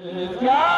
Yeah.